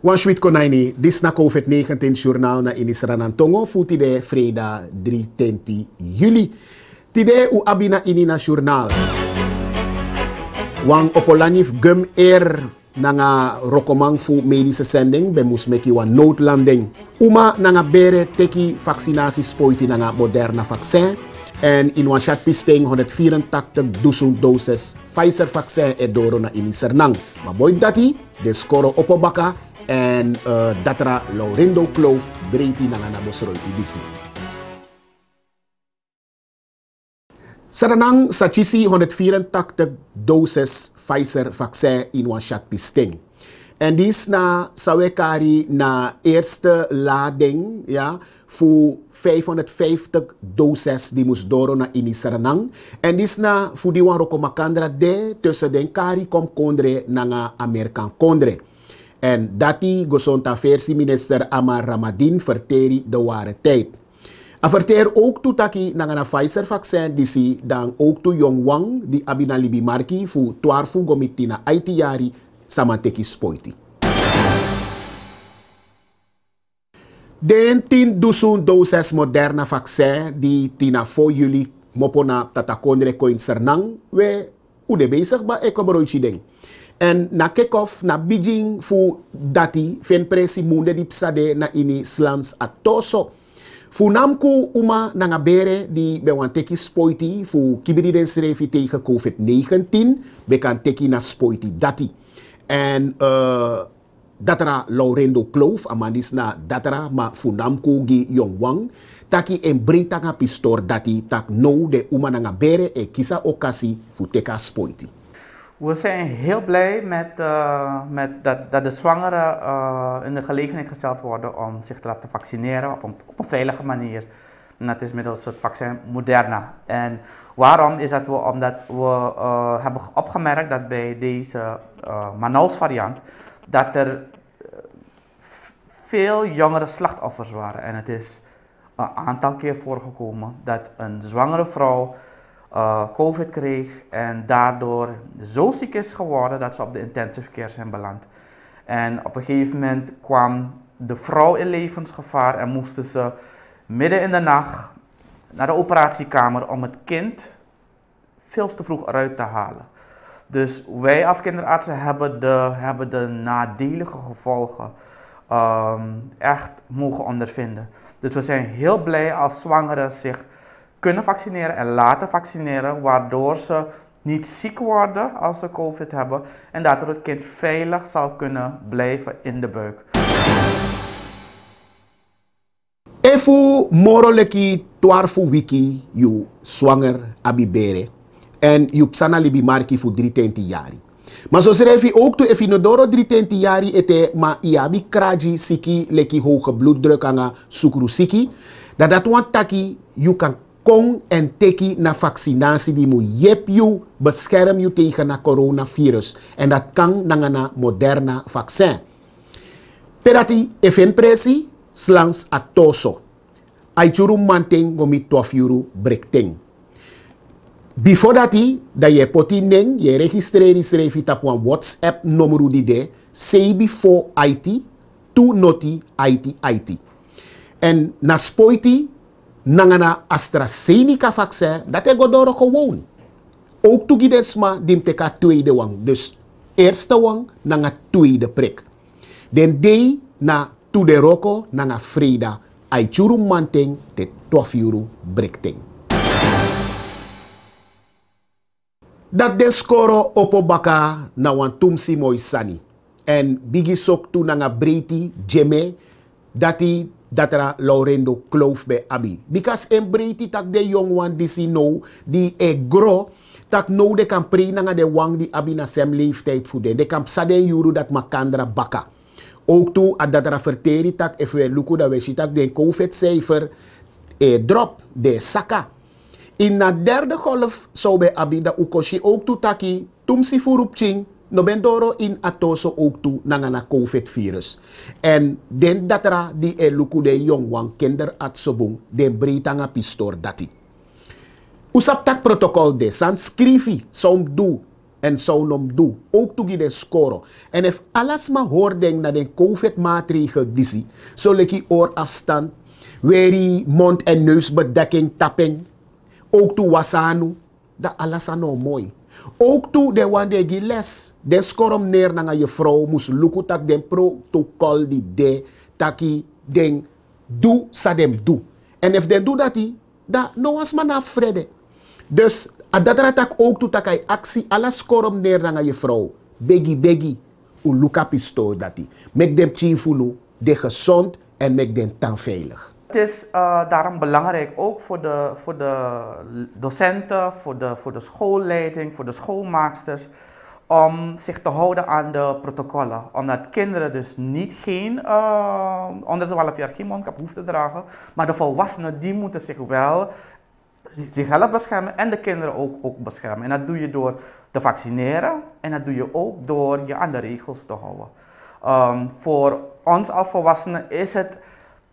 Wan Schwit Konaini, dis na COVID-19 journaal na inisranan tongo futi de freda 3 juli. Tide u abina ini na journaal. Wan opolanif gum er nanga rokomang fu medische zending be musmeki wan noodlanding. Uma nanga bere teki vaccinatie spoiti nanga moderna vaccin. En in wan chat pisting 184.000 doses Pfizer vaccin e doro na inisernang. Maar boy dati, de score opobaka en uh, datra Laurindo Kloof breedte na nga nabosrol edisi. Saranang sa chisi 184 doses Pfizer vaccin in shot pisting. En dis na sawekari na eerste lading ja, voor 550 doses die moest door na ini Saranang. En dis na voor die de tussen den kari kom kondre na nga Amerikan kondre. En dati gosonta versi minister Amar Ramadin verteri de ware tijd. Averteer ook toe taki na een Pfizer vaccin disi dan ook toe jong wang di abina libi marki fu twarfu gomitina IT yari samanteki spoiti. Den 10.000 doses moderna vaccin die tina 4 juli mopona tatakondre koin sernang we ude bezig ba ekobroichi ding. En na kick-off, na Beijing fu dati, fen presi munde di psade na ini slans atoso. Fu namku uma na nga bere di be wan teki spoiti fu kibiri den srefi tegen COVID-19, be kan teki na spoiti dati. En uh, datara Laurendo Kloof, amandis na datara ma fu namku gi yongwang, taki en brita pistor dati tak no de uma na nga bere e kisa okasi fu teka spoiti. We zijn heel blij met, uh, met dat, dat de zwangeren uh, in de gelegenheid gesteld worden om zich te laten vaccineren op een, op een veilige manier. En dat is middels het vaccin Moderna. En waarom is dat? We, omdat we uh, hebben opgemerkt dat bij deze Manaus variant dat er veel jongere slachtoffers waren. En het is een aantal keer voorgekomen dat een zwangere vrouw uh, COVID kreeg en daardoor zo ziek is geworden dat ze op de intensive care zijn beland. En op een gegeven moment kwam de vrouw in levensgevaar en moesten ze midden in de nacht naar de operatiekamer om het kind veel te vroeg eruit te halen. Dus wij als kinderartsen hebben de, hebben de nadelige gevolgen um, echt mogen ondervinden. Dus we zijn heel blij als zwangeren zich kunnen vaccineren en laten vaccineren, waardoor ze niet ziek worden als ze COVID hebben en dat het kind veilig zal kunnen blijven in de buik. Efu moroleki twarfu wiki you zwanger abibere en you psana libi marki fu 320 jari. Maar zo ook toe if inodoro 320 jari ete ma iabi kraji siki leki hoge bloeddruk anga siki. Dat dat want taki you kan kon en teki na vaccinatie die moet jep you bescherm you tegen na coronavirus. En dat kan na na moderna vaccin. Perati even presi slans atoso. Aichuru manteng gomi 12 euro brekting. Before dat dat je poti neng, je registreer schrijf je op WhatsApp nummer die de CB4 IT, to noti IT IT. En na spoiti nangana AstraZeneca vaccin, dat is godoro gewoon. Ook toegidesma dim teka tweede wang. Dus eerste wang nanga tweede prik. Den day na tu de roko nanga freda. Ai churu manteng te 12 euro brekting. Dat de skoro opo baka na wan tumsi sani. En bigi sok tu nanga breti jeme dati datra Laurendo Kloof bij Abi. Because in breedte tak de jong wan die si no, die e gro, tak no de kan pre nga de wang die Abi na sem leeftijd voor de. Kan psaden juru dat makandra baka. Ook toe at datra verteri tak we luku da we tak de COVID cijfer e drop de saka. In na derde golf zou bij Abi da ukoshi ook toe taki tumsi furupching no ben doro in atoso ook toe na COVID-virus. En den datra di e luku de wan kinder at sobung den breitanga pistor dati. Usap tak protocol de san skrifi som du En zou nom doen. Ook toe de score. En if alles maar hoort denk naar de COVID-maatregel disi. Zo leki oorafstand. Weri mond- en neusbedekking tapping. Ook toe wasanu. Dat alles aan nou mooi. Ook toe de wande gi les. De skorom neer na je vrouw. Moest luku tak den protocol die de. Taki den do sa dem do. En if den do dat die. Da no was man afrede. Dus dat ratak ook toe takai actie. Alles skorom neer na je vrouw. Begi begi. U luka pistool dat die. Mek dem chinfunu. De gezond en mek den tan veilig. Het is uh, daarom belangrijk, ook voor de, voor de docenten, voor de, voor de schoolleiding, voor de schoolmaaksters, om zich te houden aan de protocollen. Omdat kinderen dus niet geen, uh, onder de 12 jaar geen mondkap hoeven te dragen, maar de volwassenen die moeten zich wel zichzelf beschermen en de kinderen ook, ook beschermen. En dat doe je door te vaccineren en dat doe je ook door je aan de regels te houden. Um, voor ons als volwassenen is het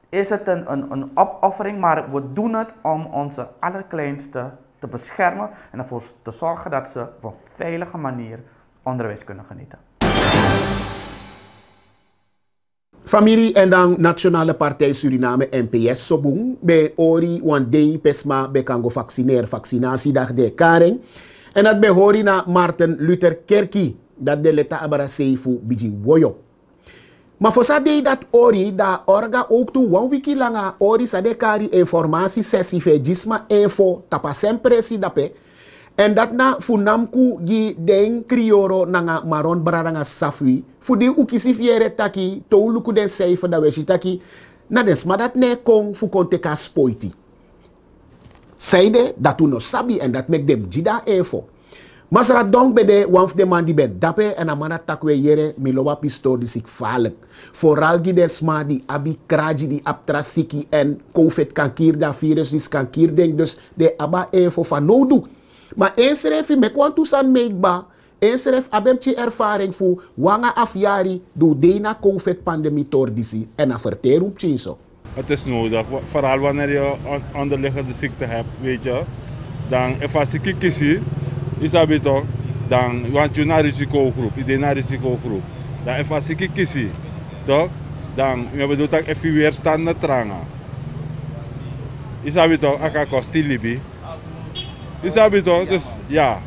is het een, een, een opoffering, maar we doen het om onze allerkleinste te beschermen en ervoor te zorgen dat ze op een veilige manier onderwijs kunnen genieten. Familie en dan Nationale Partij Suriname NPS Sobung bij Ori Wandei Pesma bij Kango vaccinair vaccinatiedag de Karing. En dat bij Hori na Martin Luther Kerki dat de leta abara seifu biji woyo. Maar voor dat ori, dat orga ook toe one wiki langa ori sa de kari informatie sessie info tapa sempre si dape. En dat na funamku gi den krioro nanga maron braranga safwi. Fu di ukisi fiere taki to luku den seife da weshi taki. Na des ma dat ne kong fu konte ka spoiti. Seide dat u no sabi en dat mek dem jida info. Masra dong bede wanf de man die ben dape en amana takwe yere milowa pistool die zich vaarlijk. Vooral die desma die abi kraji die aptrasiki en covid kankier da virus is kankier denk dus de aba info van nodu. Maar een schrijf me kwam toesan meekba. Een schrijf abemtje ervaring voor wanga afjari do dena covid pandemie tordisi en a verterum chinso. Het is nodig, vooral wanneer je onderliggende ziekte hebt, weet je. Dan, ik kies, isabi toch, dan want je naar risicogroep, je naar risicogroep. Dan even ik kies, toch, dan je bedoelt dat even weerstand tranga. Isabi toch, aka kosti libi. Isabi toch, dus ja.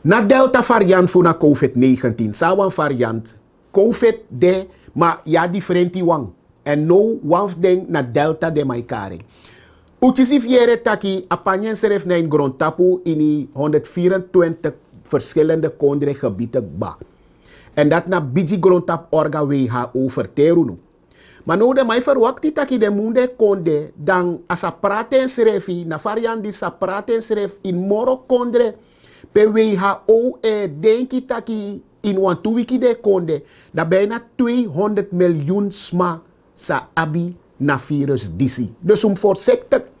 Na delta variant voor na COVID-19, sawan variant, COVID de, maar ja differenti wang. En no waf ding na delta de maikari. Uchisi fiere taki apanyen seref na in grondtapu in 124 verschillende kondre gebieden ba. En dat na biji grondtap orga WHO verterunu. Maar nou de mij verwakti taki de munde konde dan asa praten serefi na variant di sa praten seref in moro kondre pe WHO e denki taki in wan wiki de konde da bijna 200 miljoen sma sa abi na virus disi. Dus om voorzichtig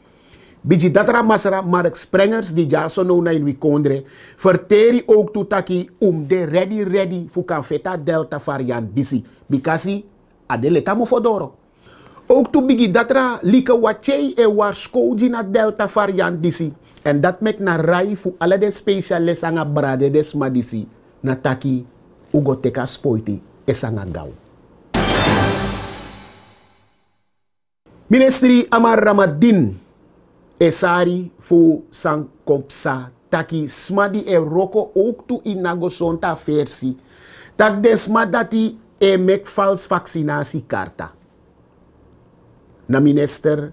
Biji datra masara Mark Sprengers die ja so nou na in wikondre. Verteri ook to taki um de ready ready fu kan feta delta variant disi. Bikasi adele tamo fodoro. Ook to bigi datra lika wachei e warskoji na delta variant disi. En dat mek na rai fu alle de specialist anga brade des madisi. Na taki ugo teka spoiti esanga gau. Amar Ramadin esari fu san kopsa taki smadi e roko ook tu inago sonta versi tak desma dati e mek vals vaccinatie karta. Na minister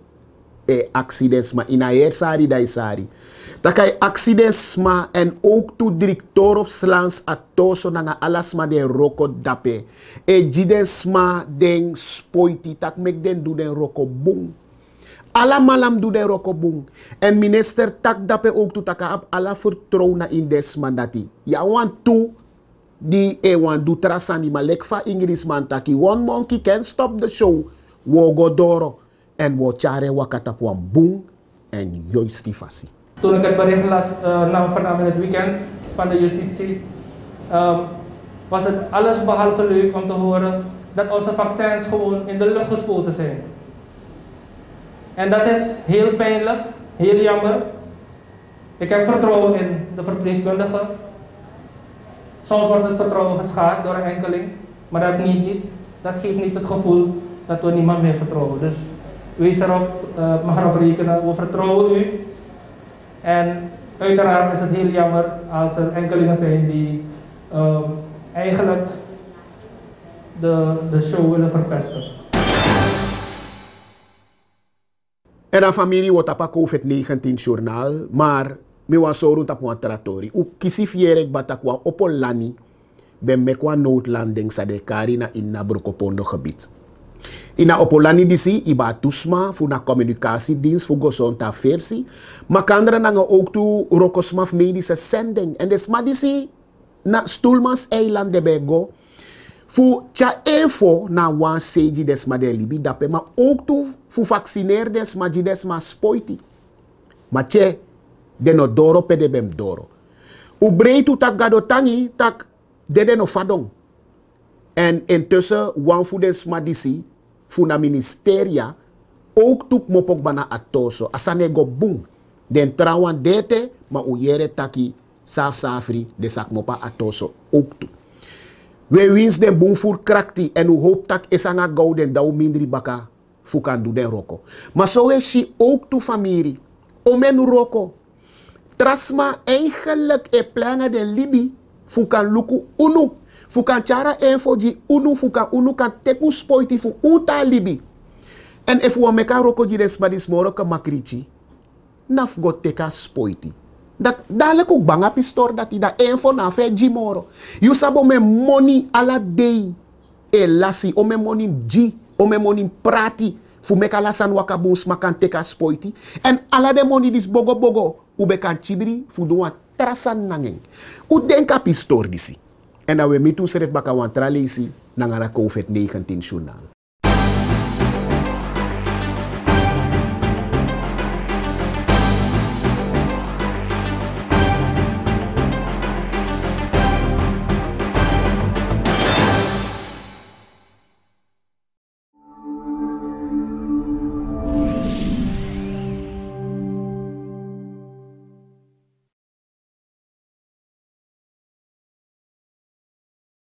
e accidesma ina er sari dai sari. Takai accidesma en ook tu director of slans atoso nanga alasma de roko dape. E jidesma den spoiti. Tak mek den du den roko boom Alla malam doe de rokobung. En minister tak dape ook tu taka ap ala vertrouwen in des mandati. Ja want tu di e wan du trasani malek taki. One monkey can stop the show. Wo godoro. En wo chare wakata puan boom. En juist die fasi. Toen ik het bericht las uh, het weekend van de justitie, um, was het alles behalve leuk om te horen dat onze vaccins gewoon in de lucht gespoten zijn. En dat is heel pijnlijk, heel jammer. Ik heb vertrouwen in de verpleegkundige. Soms wordt het vertrouwen geschaad door een enkeling, maar dat niet, niet. Dat geeft niet het gevoel dat we niemand meer vertrouwen. Dus wees erop, uh, mag erop rekenen, we vertrouwen u. En uiteraard is het heel jammer als er enkelingen zijn die uh, eigenlijk de, de show willen verpesten. En dan familie wordt op COVID-19 journaal, maar me was zo rond op een trattori. U kisi fierek batakwa opo lani, ben me kwa noodlanding sa de kari na inna brokopondo gebied. Ina opolani disi iba tusma fu na communicatiedienst fu gosonta versi. Makandra nanga ook tu rokosmaf medische zending. En desma disi na Stoelmans eiland de bego. Fu cha info na wan seji desma de libi dape. Maar ook tu fu vaccineer desma ji desma spoiti. Maar che de no doro pede bem doro. U brei tu tak gado tangi tak dede no fadong. En intussen wan fu disi funa ministeria ook tuk mopok bana atoso asane go bung den trawan dete ma uyere taki saf safri de sak mopa atoso ook tu we wins den bung fur krakti en u hoop tak esanga gau den dau mindri baka fukan du den roko maar zo is ook tu familie omen roko trasma eigenlijk e planga den libi fukan luku unu Fukan chara info ji unu fukan unu kan teku spoiti fu uta libi. En if we meka roko badis moro ka makrichi, naf go teka spoiti. Dat dadelijk ook banga pistor dat da info na fe ji moro. You sabo me money ala day. E lasi o me money ji, o me money prati. Fu meka lasan wakabus makan teka spoiti. En ala de money dis bogo bogo. Ube kan chibiri fu duwa trasan nangeng. U denka pistor disi. En dan we mitu seref baka wantralesi nangara COVID-19 journaal.